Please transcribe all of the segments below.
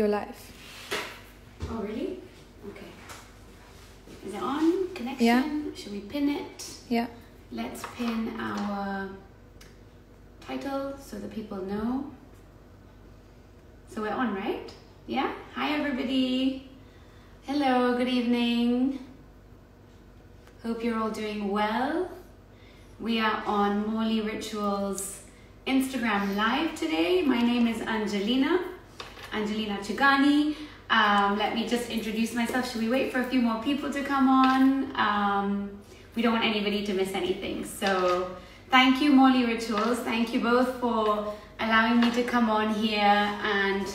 your life. Oh, really? Okay. Is it on? Connection? Yeah. Should we pin it? Yeah. Let's pin our title so that people know. So we're on, right? Yeah? Hi, everybody. Hello, good evening. Hope you're all doing well. We are on Mauli Rituals Instagram Live today. My name is Anjalina, Anjalina Chugani. Um, let me just introduce myself. Should we wait for a few more people to come on? Um, we don't want anybody to miss anything. So thank you, Mauli Rituals. Thank you both for allowing me to come on here and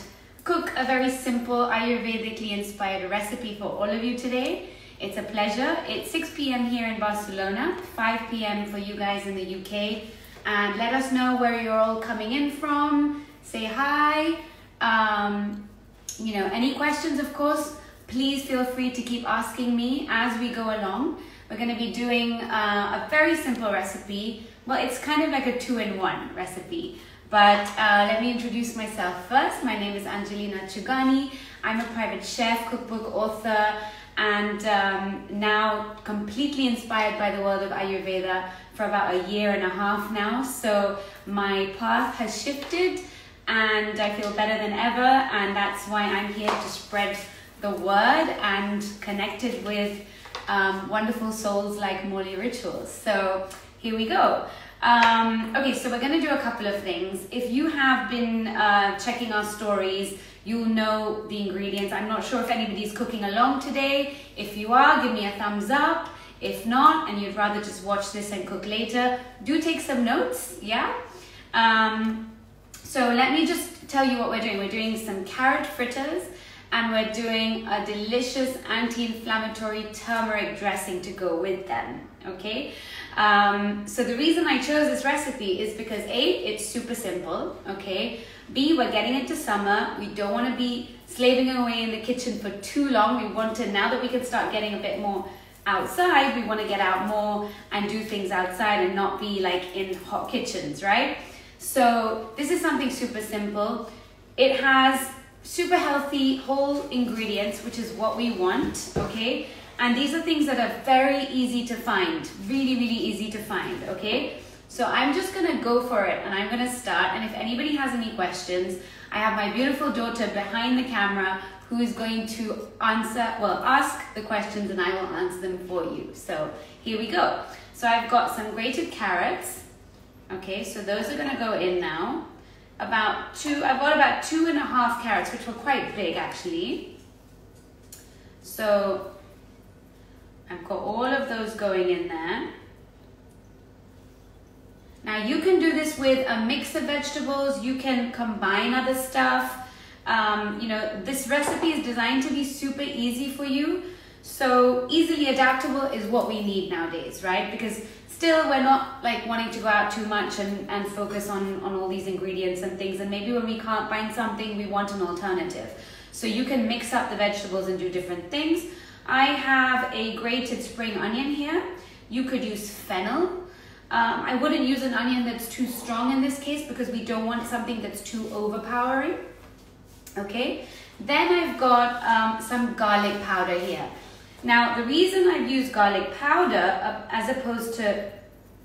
cook a very simple Ayurvedically inspired recipe for all of you today. It's a pleasure. It's 6 p.m. here in Barcelona, 5 p.m. for you guys in the UK. And let us know where you're all coming in from. Say hi. Um, you know, any questions, of course, please feel free to keep asking me as we go along. We're going to be doing uh, a very simple recipe. Well, it's kind of like a two-in-one recipe. But uh, let me introduce myself first. My name is Anjalina Chugani. I'm a private chef, cookbook author, and um, now completely inspired by the world of Ayurveda for about a year and a half now. So my path has shifted and I feel better than ever, and that's why I'm here to spread the word and connected with um, wonderful souls like Mauli Rituals. So here we go. Um, okay, so we're going to do a couple of things. If you have been uh, checking our stories, you'll know the ingredients. I'm not sure if anybody's cooking along today. If you are, give me a thumbs up. If not, and you'd rather just watch this and cook later, do take some notes, yeah? Um, so let me just tell you what we're doing. We're doing some carrot fritters and we're doing a delicious anti-inflammatory turmeric dressing to go with them, okay? Um, so the reason I chose this recipe is because A, it's super simple, okay? B, we're getting into summer. We don't want to be slaving away in the kitchen for too long. We want to, now that we can start getting a bit more outside, we want to get out more and do things outside and not be like in hot kitchens, right? So this is something super simple. It has super healthy whole ingredients, which is what we want, okay? And these are things that are very easy to find, really, really easy to find, okay? So I'm just gonna go for it and I'm gonna start. And if anybody has any questions, I have my beautiful daughter behind the camera who is going to answer, well, ask the questions and I will answer them for you. So here we go. So I've got some grated carrots. Okay, so those are gonna go in now. About two, I've got about two and a half carrots, which were quite big actually. So I've got all of those going in there. Now you can do this with a mix of vegetables, you can combine other stuff. Um, you know, this recipe is designed to be super easy for you. So easily adaptable is what we need nowadays, right? Because still we're not like wanting to go out too much and, and focus on, on all these ingredients and things. And maybe when we can't find something, we want an alternative. So you can mix up the vegetables and do different things. I have a grated spring onion here. You could use fennel. Um, I wouldn't use an onion that's too strong in this case because we don't want something that's too overpowering. Okay, then I've got um, some garlic powder here. Now the reason I've used garlic powder uh, as opposed to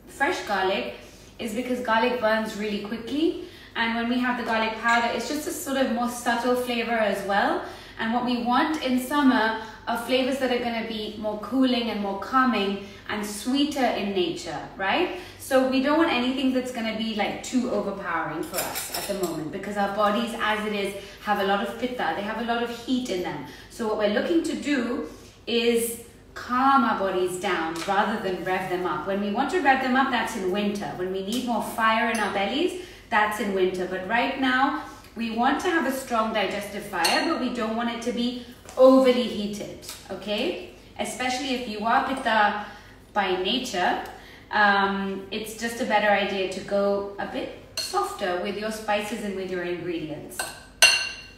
fresh garlic is because garlic burns really quickly and when we have the garlic powder it's just a sort of more subtle flavor as well and what we want in summer are flavors that are going to be more cooling and more calming and sweeter in nature, right? So we don't want anything that's going to be like too overpowering for us at the moment because our bodies as it is have a lot of pitta, they have a lot of heat in them. So what we're looking to do is calm our bodies down rather than rev them up. When we want to rev them up, that's in winter. When we need more fire in our bellies, that's in winter. But right now, we want to have a strong digestive fire, but we don't want it to be overly heated, okay? Especially if you are pitta by nature, um, it's just a better idea to go a bit softer with your spices and with your ingredients.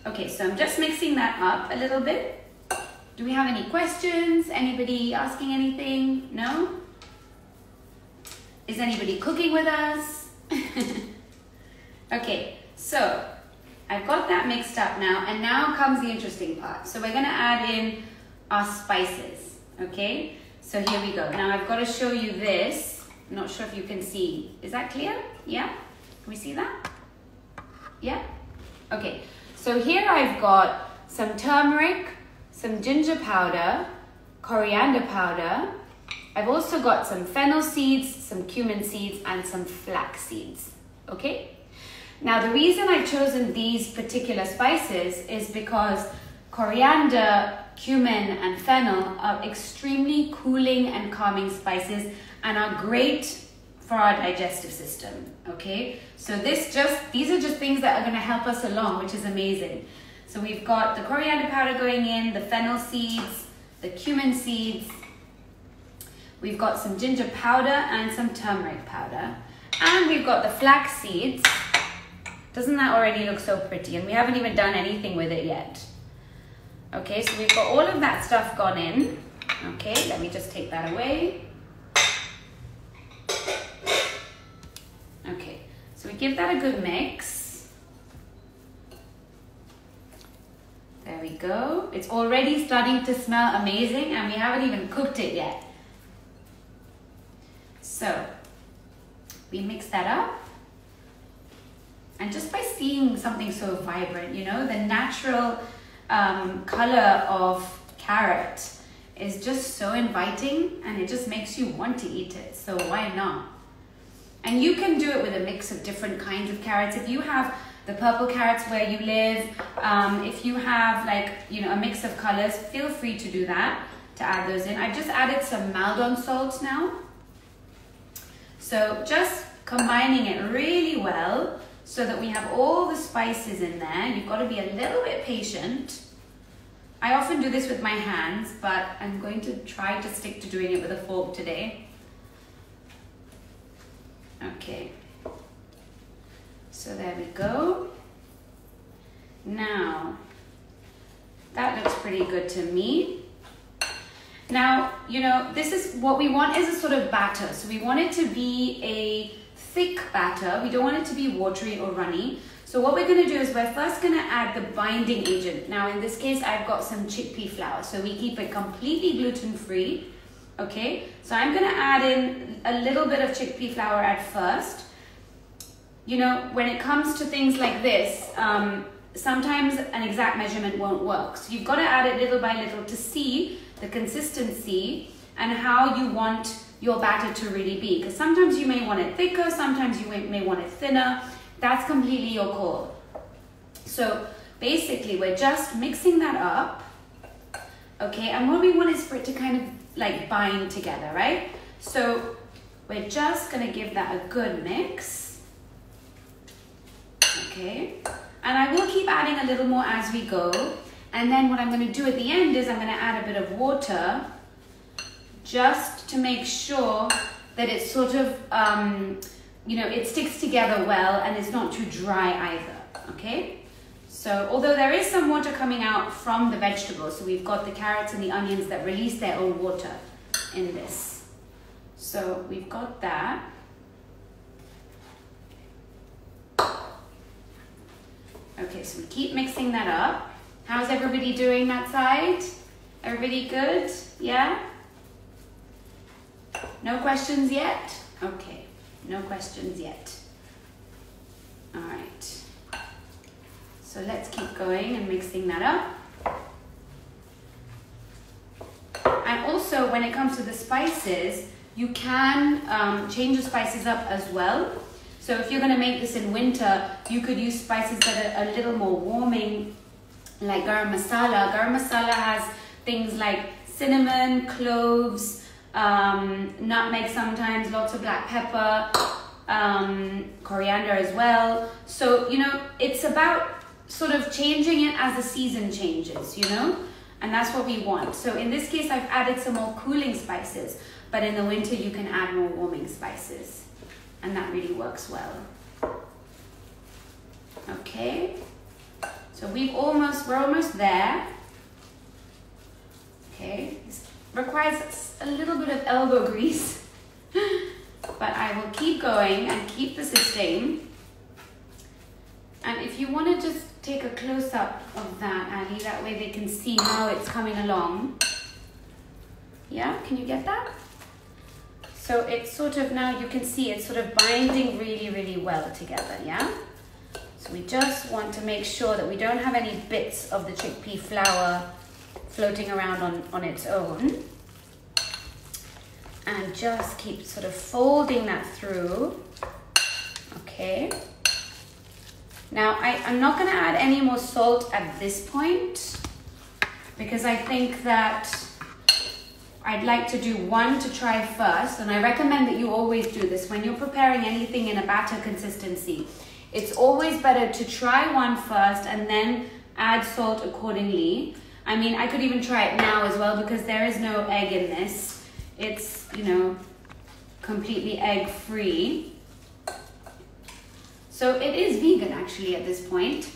Okay, so I'm just mixing that up a little bit. Do we have any questions? Anybody asking anything? No? Is anybody cooking with us? okay, so I've got that mixed up now, and now comes the interesting part. So we're gonna add in our spices, okay? So here we go. Now I've got to show you this. I'm not sure if you can see. Is that clear? Yeah? Can we see that? Yeah? Okay. So here I've got some turmeric, some ginger powder, coriander powder. I've also got some fennel seeds, some cumin seeds, and some flax seeds. Okay? Now the reason I've chosen these particular spices is because coriander, cumin, and fennel are extremely cooling and calming spices and are great for our digestive system. Okay? So this just these are just things that are gonna help us along, which is amazing. So we've got the coriander powder going in, the fennel seeds, the cumin seeds. We've got some ginger powder and some turmeric powder. And we've got the flax seeds. Doesn't that already look so pretty? And we haven't even done anything with it yet. Okay, so we've got all of that stuff gone in. Okay, let me just take that away. Okay, so we give that a good mix. We go. It's already starting to smell amazing and we haven't even cooked it yet. So, we mix that up. And just by seeing something so vibrant, you know, the natural um, color of carrot is just so inviting and it just makes you want to eat it. So why not? And you can do it with a mix of different kinds of carrots. If you have the purple carrots where you live. Um, if you have like, you know, a mix of colors, feel free to do that, to add those in. I've just added some Maldon salt now. So just combining it really well so that we have all the spices in there. You've got to be a little bit patient. I often do this with my hands, but I'm going to try to stick to doing it with a fork today. Okay. So there we go. Now, that looks pretty good to me. Now, you know, this is what we want is a sort of batter. So we want it to be a thick batter. We don't want it to be watery or runny. So what we're gonna do is we're first gonna add the binding agent. Now in this case, I've got some chickpea flour. So we keep it completely gluten-free, okay? So I'm gonna add in a little bit of chickpea flour at first you know, when it comes to things like this, um, sometimes an exact measurement won't work. So you've got to add it little by little to see the consistency and how you want your batter to really be. Because sometimes you may want it thicker, sometimes you may want it thinner. That's completely your call. So basically, we're just mixing that up. Okay, and what we want is for it to kind of like bind together, right? So we're just gonna give that a good mix okay? And I will keep adding a little more as we go. And then what I'm gonna do at the end is I'm gonna add a bit of water just to make sure that it's sort of, um, you know, it sticks together well and it's not too dry either, okay? So although there is some water coming out from the vegetables, so we've got the carrots and the onions that release their own water in this. So we've got that. Okay, so we keep mixing that up. How's everybody doing that side? Everybody good? Yeah? No questions yet? Okay, no questions yet. All right. So let's keep going and mixing that up. And also, when it comes to the spices, you can um, change the spices up as well. So if you're going to make this in winter, you could use spices that are a little more warming, like garam masala. Garam masala has things like cinnamon, cloves, um, nutmeg sometimes, lots of black pepper, um, coriander as well. So, you know, it's about sort of changing it as the season changes, you know? And that's what we want. So in this case, I've added some more cooling spices, but in the winter, you can add more warming spices and that really works well. Okay, so we've almost, we're almost there. Okay, this requires a little bit of elbow grease, but I will keep going and keep the sustain. And if you want to just take a close up of that, Ali. That way they can see how it's coming along. Yeah, can you get that? So it's sort of now you can see it's sort of binding really, really well together, yeah? So we just want to make sure that we don't have any bits of the chickpea flour floating around on, on its own. And just keep sort of folding that through. Okay. Now, I, I'm not gonna add any more salt at this point because I think that I'd like to do one to try first, and I recommend that you always do this when you're preparing anything in a batter consistency. It's always better to try one first and then add salt accordingly. I mean, I could even try it now as well because there is no egg in this. It's, you know, completely egg free. So it is vegan actually at this point.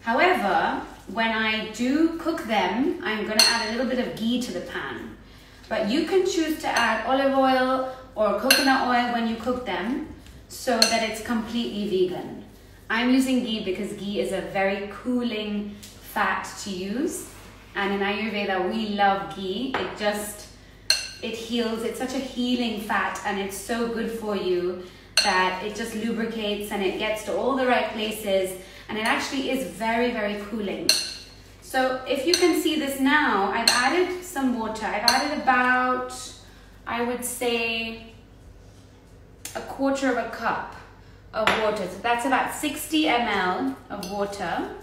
However, when I do cook them, I'm gonna add a little bit of ghee to the pan. But you can choose to add olive oil or coconut oil when you cook them so that it's completely vegan. I'm using ghee because ghee is a very cooling fat to use. And in Ayurveda, we love ghee. It just, it heals. It's such a healing fat and it's so good for you that it just lubricates and it gets to all the right places. And it actually is very, very cooling. So if you can see this now, I've added some water. I've added about, I would say, a quarter of a cup of water. So that's about 60 ml of water.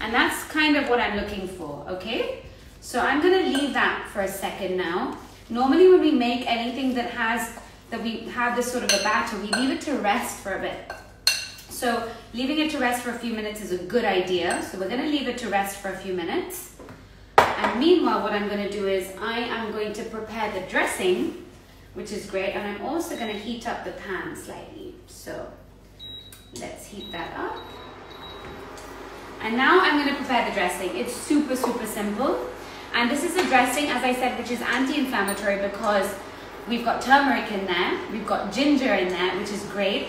And that's kind of what I'm looking for, okay? So I'm gonna leave that for a second now. Normally when we make anything that has, that we have this sort of a batter, we leave it to rest for a bit. So leaving it to rest for a few minutes is a good idea. So we're gonna leave it to rest for a few minutes. And meanwhile, what I'm gonna do is I am going to prepare the dressing, which is great. And I'm also gonna heat up the pan slightly. So let's heat that up. And now I'm gonna prepare the dressing. It's super, super simple. And this is a dressing, as I said, which is anti-inflammatory because we've got turmeric in there, we've got ginger in there, which is great.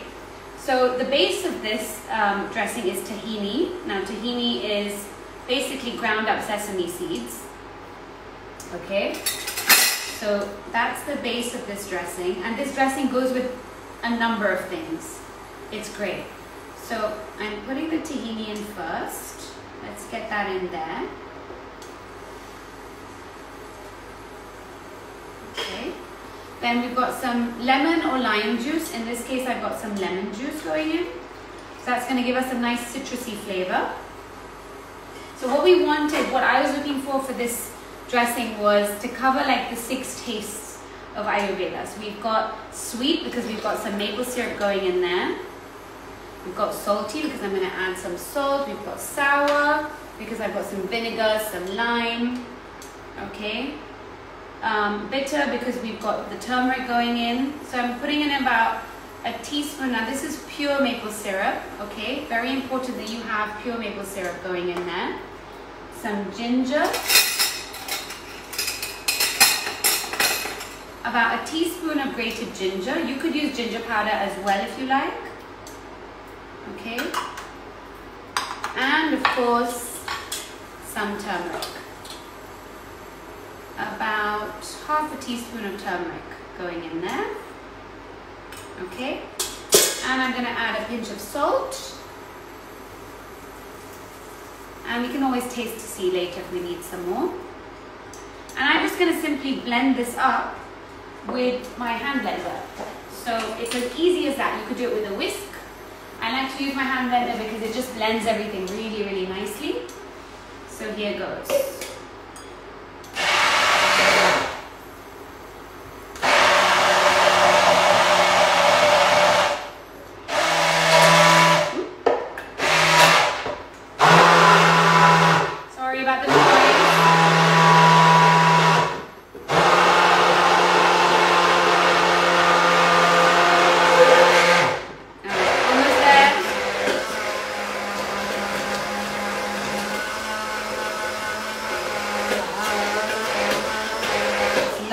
So the base of this um, dressing is tahini. Now tahini is basically ground up sesame seeds. Okay, so that's the base of this dressing. And this dressing goes with a number of things. It's great. So I'm putting the tahini in first. Let's get that in there. Okay. Then we've got some lemon or lime juice. In this case, I've got some lemon juice going in. So that's going to give us a nice citrusy flavor. So what we wanted, what I was looking for for this dressing was to cover like the six tastes of Ayurveda. So we've got sweet because we've got some maple syrup going in there. We've got salty because I'm going to add some salt. We've got sour because I've got some vinegar, some lime. Okay um, bitter because we've got the turmeric going in. So I'm putting in about a teaspoon. Now this is pure maple syrup, okay? Very important that you have pure maple syrup going in there. Some ginger. About a teaspoon of grated ginger. You could use ginger powder as well if you like. Okay? And of course, some turmeric about half a teaspoon of turmeric going in there. Okay, and I'm going to add a pinch of salt. And we can always taste to see later if we need some more. And I'm just going to simply blend this up with my hand blender. So it's as easy as that. You could do it with a whisk. I like to use my hand blender because it just blends everything really, really nicely. So here goes.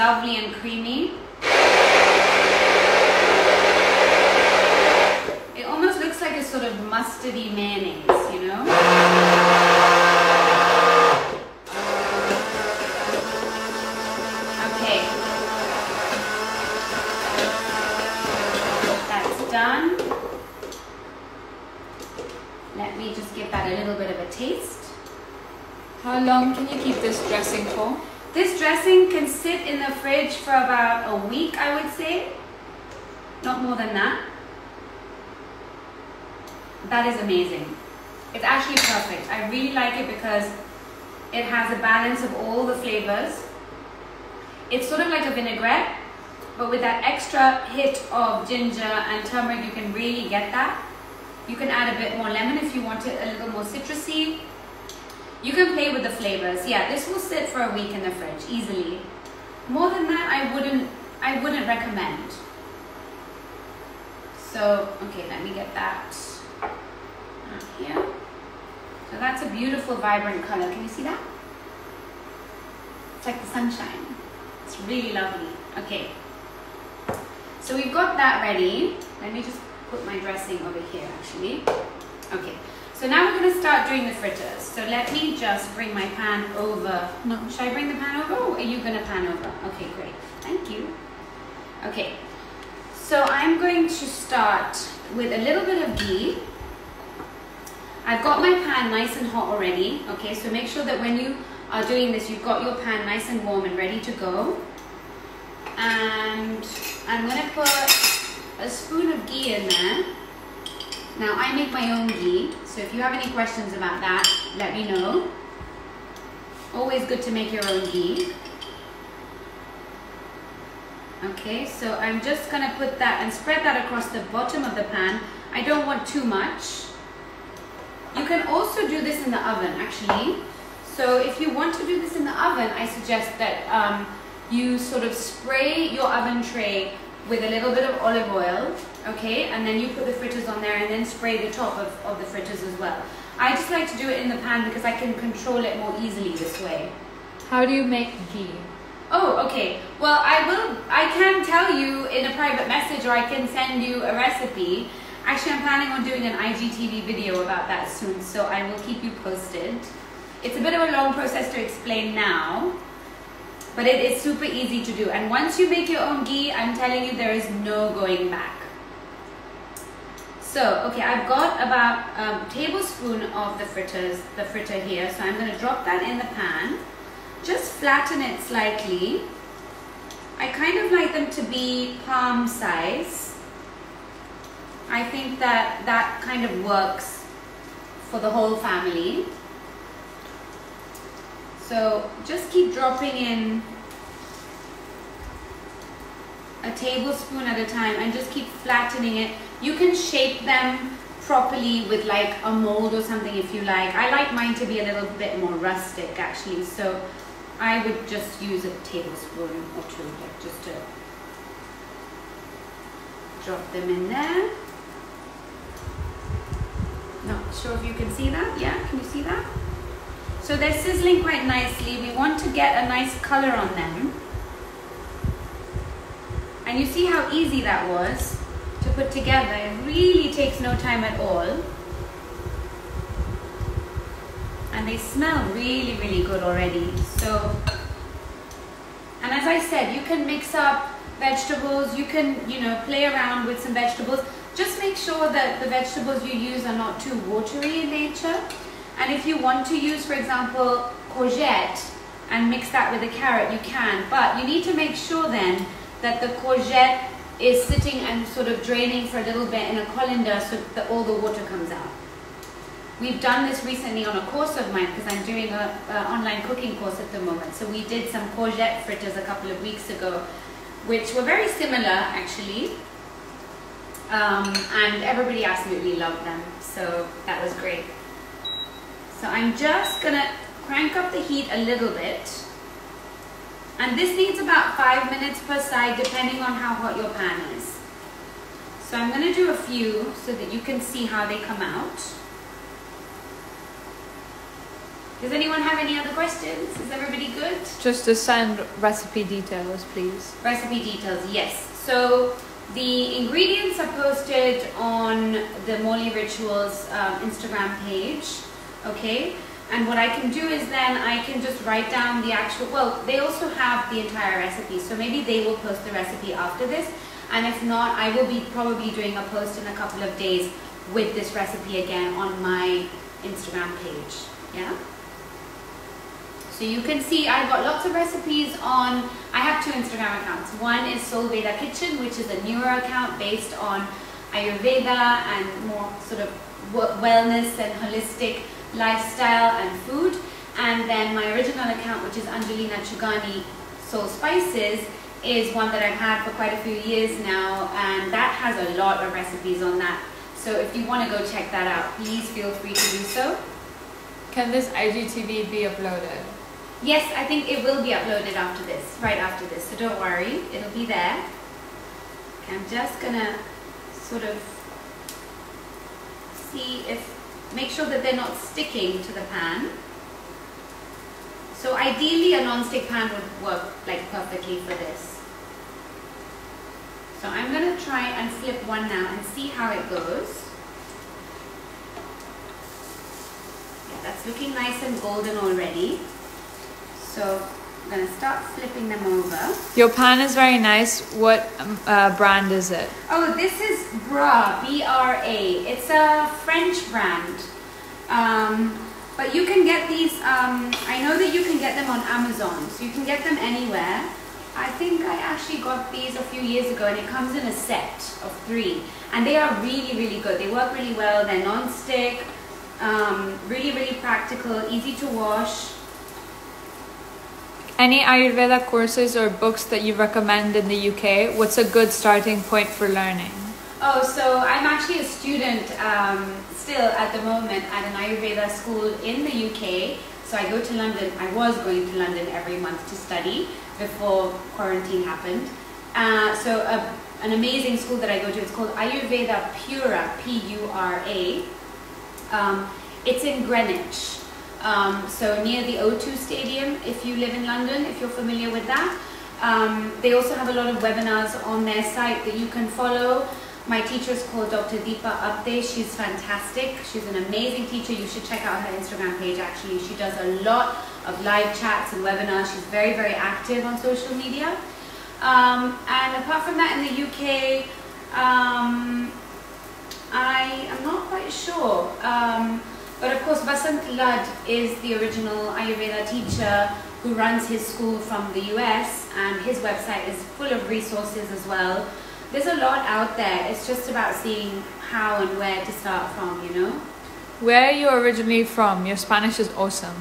lovely and creamy. It almost looks like a sort of mustardy mayonnaise, you know? Let me just give that a little bit of a taste. How long can you keep this dressing for? Dressing can sit in the fridge for about a week, I would say. Not more than that. That is amazing. It's actually perfect. I really like it because it has a balance of all the flavors. It's sort of like a vinaigrette, but with that extra hit of ginger and turmeric, you can really get that. You can add a bit more lemon if you want it a little more citrusy. You can play with the flavors. Yeah, this will sit for a week in the fridge easily. More than that, I wouldn't. I wouldn't recommend. So okay, let me get that here. So that's a beautiful, vibrant color. Can you see that? It's like the sunshine. It's really lovely. Okay. So we've got that ready. Let me just put my dressing over here actually. Okay. So now we're going to start doing the fritters. So let me just bring my pan over. No. Should I bring the pan over or are you going to pan over? Okay, great. Thank you. Okay. So I'm going to start with a little bit of ghee. I've got my pan nice and hot already. Okay, so make sure that when you are doing this, you've got your pan nice and warm and ready to go. And I'm going to put a spoon of ghee in there. Now I make my own ghee, so if you have any questions about that, let me know. Always good to make your own ghee. Okay, so I'm just gonna put that and spread that across the bottom of the pan. I don't want too much. You can also do this in the oven actually. So if you want to do this in the oven, I suggest that um, you sort of spray your oven tray with a little bit of olive oil, okay? And then you put the fritters on there and then spray the top of, of the fritters as well. I just like to do it in the pan because I can control it more easily this way. How do you make ghee? Oh, okay. Well, I will, I can tell you in a private message or I can send you a recipe. Actually, I'm planning on doing an IGTV video about that soon, so I will keep you posted. It's a bit of a long process to explain now, but it is super easy to do. And once you make your own ghee, I'm telling you, there is no going back. So, okay, I've got about a tablespoon of the fritters, the fritter here. So I'm going to drop that in the pan. Just flatten it slightly. I kind of like them to be palm size. I think that that kind of works for the whole family. So just keep dropping in a tablespoon at a time and just keep flattening it. You can shape them properly with like a mold or something if you like. I like mine to be a little bit more rustic actually. So I would just use a tablespoon or two like just to drop them in there. Not sure if you can see that. Yeah, can you see that? So they're sizzling quite nicely. We want to get a nice color on them. And you see how easy that was to put together. It really takes no time at all. And they smell really, really good already. So, and as I said, you can mix up vegetables. You can, you know, play around with some vegetables. Just make sure that the vegetables you use are not too watery in nature. And if you want to use, for example, courgette and mix that with a carrot, you can. But you need to make sure then that the courgette is sitting and sort of draining for a little bit in a colander so that all the water comes out. We've done this recently on a course of mine because I'm doing an online cooking course at the moment. So we did some courgette fritters a couple of weeks ago, which were very similar actually. Um, and everybody absolutely loved them. So that was great. So I'm just gonna crank up the heat a little bit. And this needs about five minutes per side depending on how hot your pan is. So I'm gonna do a few so that you can see how they come out. Does anyone have any other questions? Is everybody good? Just to send recipe details, please. Recipe details, yes. So the ingredients are posted on the Mauli Rituals um, Instagram page, okay? And what I can do is then I can just write down the actual, well, they also have the entire recipe, so maybe they will post the recipe after this. And if not, I will be probably doing a post in a couple of days with this recipe again on my Instagram page, yeah? So you can see I've got lots of recipes on, I have two Instagram accounts. One is Soulveda Kitchen, which is a newer account based on Ayurveda and more sort of wellness and holistic lifestyle and food. And then my original account, which is Anjalina Chugani Soul Spices, is one that I've had for quite a few years now, and that has a lot of recipes on that. So if you want to go check that out, please feel free to do so. Can this IGTV be uploaded? Yes, I think it will be uploaded after this, right after this, so don't worry, it'll be there. I'm just gonna sort of see if, make sure that they're not sticking to the pan. So ideally a non-stick pan would work like perfectly for this. So I'm going to try and flip one now and see how it goes. Yeah, that's looking nice and golden already. So I'm going to start flipping them over. Your pan is very nice. What um, uh, brand is it? Oh, this is Bra, B-R-A. It's a French brand. Um, but you can get these, um, I know that you can get them on Amazon, so you can get them anywhere. I think I actually got these a few years ago and it comes in a set of three. And they are really, really good. They work really well. They're non-stick, um, really, really practical, easy to wash. Any Ayurveda courses or books that you recommend in the UK? What's a good starting point for learning? Oh, so I'm actually a student um, still at the moment at an Ayurveda school in the UK. So I go to London, I was going to London every month to study before quarantine happened. Uh, so a, an amazing school that I go to, it's called Ayurveda Pura, P-U-R-A. Um, it's in Greenwich. Um, so near the O2 Stadium, if you live in London, if you're familiar with that. Um, they also have a lot of webinars on their site that you can follow. My teacher is called Dr. Deepa Apte. She's fantastic. She's an amazing teacher. You should check out her Instagram page actually. She does a lot of live chats and webinars. She's very, very active on social media. Um, and apart from that, in the UK, um, I am not quite sure. But of course, Vasant Lad is the original Ayurveda teacher who runs his school from the US, and his website is full of resources as well there's a lot out there. It's just about seeing how and where to start from, you know? Where are you originally from? Your Spanish is awesome.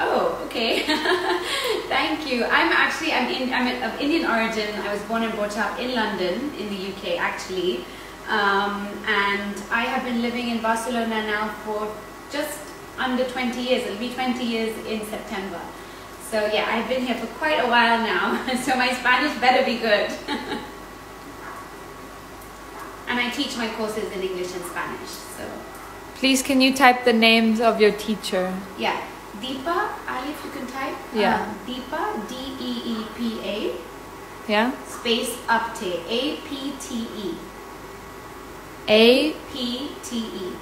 Oh, okay. Thank you. I'm actually I'm in I'm of Indian origin. I was born and brought up in London, in the UK, actually, um, and I have been living in Barcelona now for just under 20 years. It'll be 20 years in September. So yeah, I've been here for quite a while now. so my Spanish better be good. and I teach my courses in English and Spanish. So, please, can you type the names of your teacher? Yeah, Deepa. Ali, if you can type. Yeah. Um, Deepa. D E E P A. Yeah. Space Apte. A P T E. A P T E.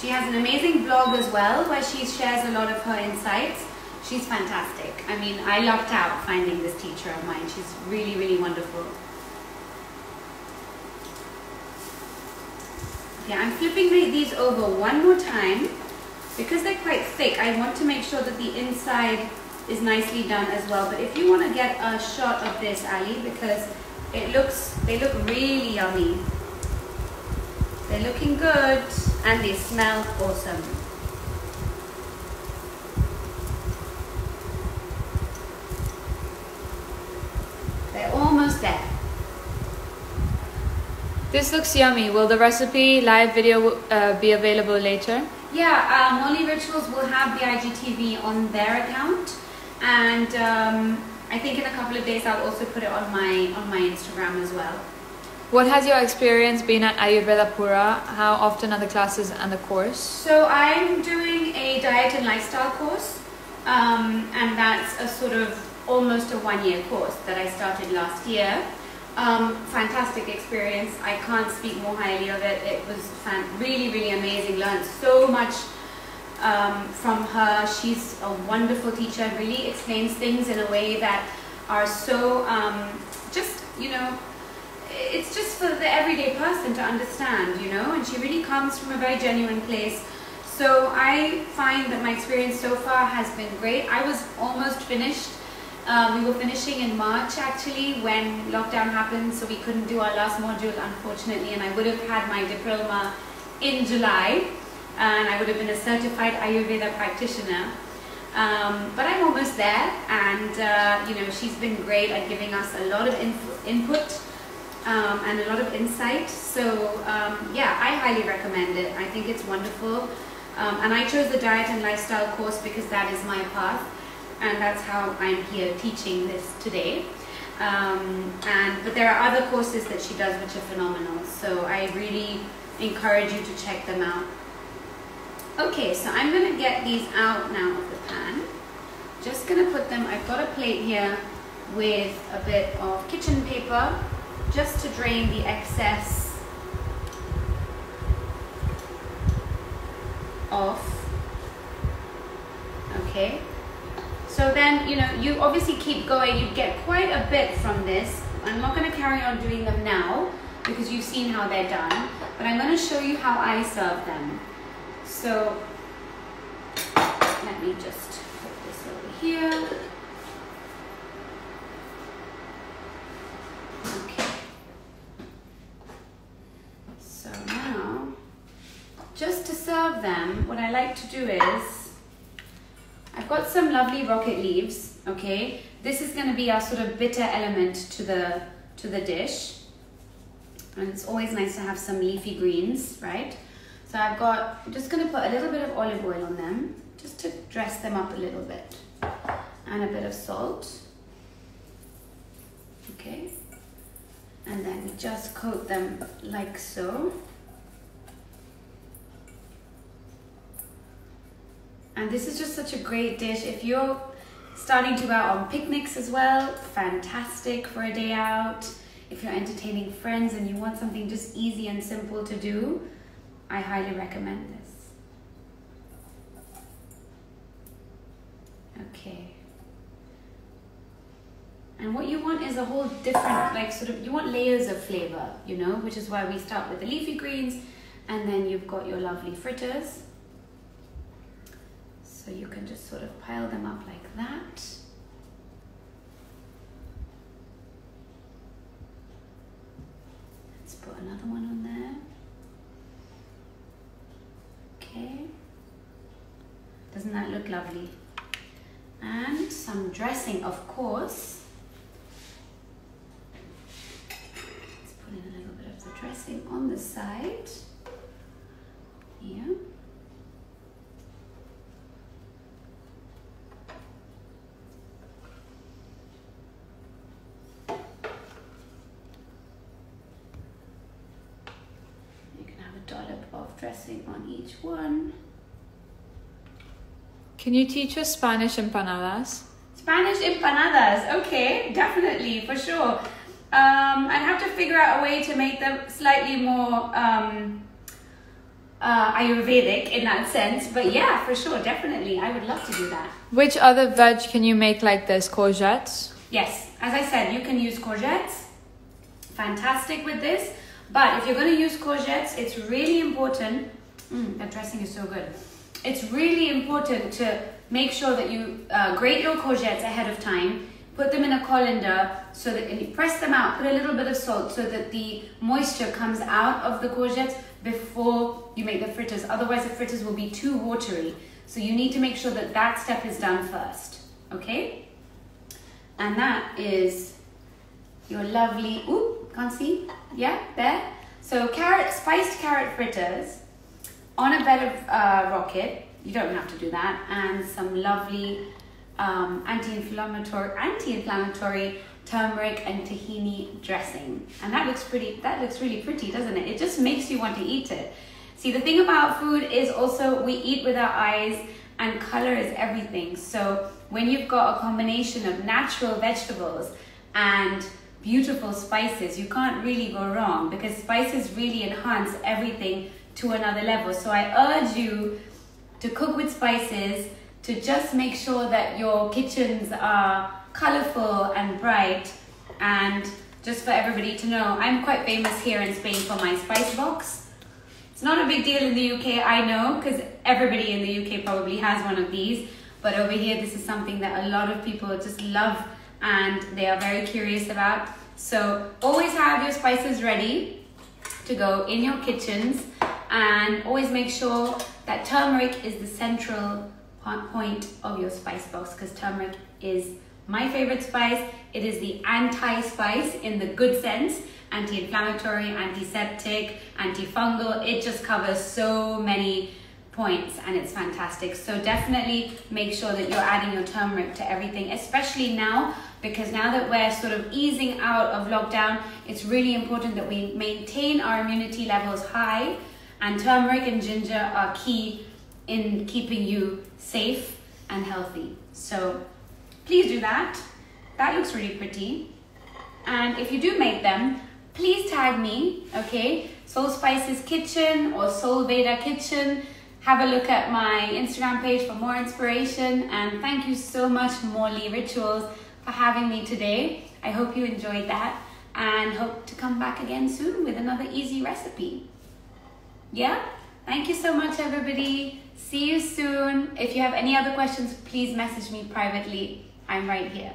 She has an amazing blog as well where she shares a lot of her insights. She's fantastic. I mean, I lucked out finding this teacher of mine. She's really, really wonderful. Yeah, I'm flipping these over one more time. Because they're quite thick, I want to make sure that the inside is nicely done as well. But if you want to get a shot of this, Ali, because it looks, they look really yummy. They're looking good and they smell awesome. They're almost there. This looks yummy. Will the recipe live video uh, be available later? Yeah, um, Mauli Rituals will have the IGTV on their account, and um, I think in a couple of days I'll also put it on my on my Instagram as well. What has your experience been at Ayurveda Pura? How often are the classes and the course? So I'm doing a diet and lifestyle course, um, and that's a sort of almost a one-year course that I started last year. Um, fantastic experience. I can't speak more highly of it. It was really, really amazing. Learned so much um, from her. She's a wonderful teacher. Really explains things in a way that are so um, just, you know, it's just for the everyday person to understand, you know. And she really comes from a very genuine place. So I find that my experience so far has been great. I was almost finished. Um, we were finishing in March actually when lockdown happened, so we couldn't do our last module unfortunately, and I would have had my diploma in July, and I would have been a certified Ayurveda practitioner. Um, but I'm almost there, and uh, you know she's been great at giving us a lot of input um, and a lot of insight. So um, yeah, I highly recommend it. I think it's wonderful. Um, and I chose the diet and lifestyle course because that is my path, and that's how I'm here teaching this today. Um, and but there are other courses that she does which are phenomenal. So I really encourage you to check them out. Okay, so I'm gonna get these out now of the pan. Just gonna put them. I've got a plate here with a bit of kitchen paper just to drain the excess off. Okay. So then, you know, you obviously keep going. You get quite a bit from this. I'm not going to carry on doing them now because you've seen how they're done. But I'm going to show you how I serve them. So let me just put this over here. Okay. So now, just to serve them, what I like to do is, I've got some lovely rocket leaves, okay? This is gonna be our sort of bitter element to the, to the dish. And it's always nice to have some leafy greens, right? So I've got, I'm just gonna put a little bit of olive oil on them, just to dress them up a little bit. And a bit of salt. Okay. And then just coat them like so. And this is just such a great dish. If you're starting to go out on picnics as well, fantastic for a day out. If you're entertaining friends and you want something just easy and simple to do, I highly recommend this. Okay. And what you want is a whole different, like sort of, you want layers of flavor, you know, which is why we start with the leafy greens and then you've got your lovely fritters. So you can just sort of pile them up like that. Let's put another one on there. Okay. Doesn't that look lovely? And some dressing, of course. Let's put in a little bit of the dressing on the side. Here. You can have a dollop of dressing on each one. Can you teach us Spanish empanadas? Spanish empanadas. Okay, definitely, for sure. Um, I'd have to figure out a way to make them slightly more um, uh, Ayurvedic in that sense. But yeah, for sure, definitely. I would love to do that. Which other veg can you make like this? Courgettes? Yes, as I said, you can use courgettes. Fantastic with this. But if you're going to use courgettes, it's really important. Mm, that dressing is so good. It's really important to make sure that you uh, grate your courgettes ahead of time. Put them in a colander so that and you press them out. Put a little bit of salt so that the moisture comes out of the courgettes before you make the fritters. Otherwise, the fritters will be too watery. So you need to make sure that that step is done first. Okay? And that is your lovely, ooh, can't see? Yeah, there. So carrot, spiced carrot fritters on a bed of uh, rocket. You don't have to do that. And some lovely um, anti-inflammatory, anti-inflammatory turmeric and tahini dressing. And that looks pretty, that looks really pretty, doesn't it? It just makes you want to eat it. See, the thing about food is also we eat with our eyes and color is everything. So when you've got a combination of natural vegetables and beautiful spices, you can't really go wrong because spices really enhance everything to another level. So I urge you to cook with spices, to just make sure that your kitchens are colorful and bright. And just for everybody to know, I'm quite famous here in Spain for my spice box. It's not a big deal in the UK, I know, because everybody in the UK probably has one of these. But over here, this is something that a lot of people just love and they are very curious about. So always have your spices ready to go in your kitchens and always make sure that turmeric is the central point of your spice box because turmeric is my favorite spice. It is the anti-spice in the good sense, anti-inflammatory, antiseptic, antifungal. It just covers so many points and it's fantastic. So definitely make sure that you're adding your turmeric to everything, especially now because now that we're sort of easing out of lockdown, it's really important that we maintain our immunity levels high and turmeric and ginger are key in keeping you safe and healthy. So please do that. That looks really pretty. And if you do make them, please tag me, okay? Soul Spices Kitchen or Soulveda Kitchen. Have a look at my Instagram page for more inspiration. And thank you so much, Mauli Rituals, for having me today. I hope you enjoyed that and hope to come back again soon with another easy recipe. Yeah? Thank you so much, everybody. See you soon. If you have any other questions, please message me privately. I'm right here.